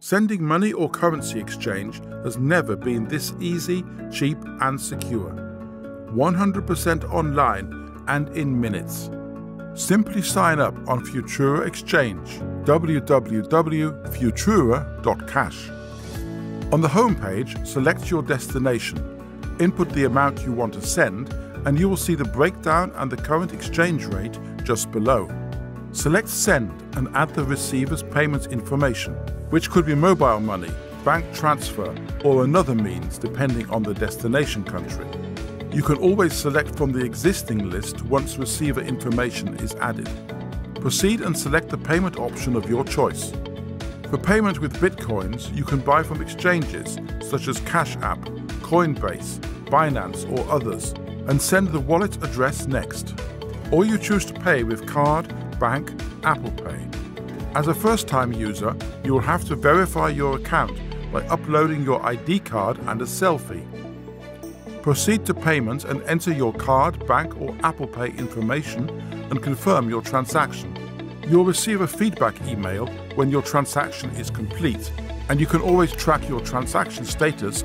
Sending money or currency exchange has never been this easy, cheap, and secure. 100% online and in minutes. Simply sign up on Futura Exchange, www.futura.cash. On the homepage, select your destination, input the amount you want to send, and you will see the breakdown and the current exchange rate just below. Select Send and add the receiver's payment information, which could be mobile money, bank transfer, or another means depending on the destination country. You can always select from the existing list once receiver information is added. Proceed and select the payment option of your choice. For payment with bitcoins, you can buy from exchanges such as Cash App, Coinbase, Binance, or others, and send the wallet address next. Or you choose to pay with card, bank, Apple Pay. As a first time user, you will have to verify your account by uploading your ID card and a selfie. Proceed to payment and enter your card, bank, or Apple Pay information and confirm your transaction. You'll receive a feedback email when your transaction is complete, and you can always track your transaction status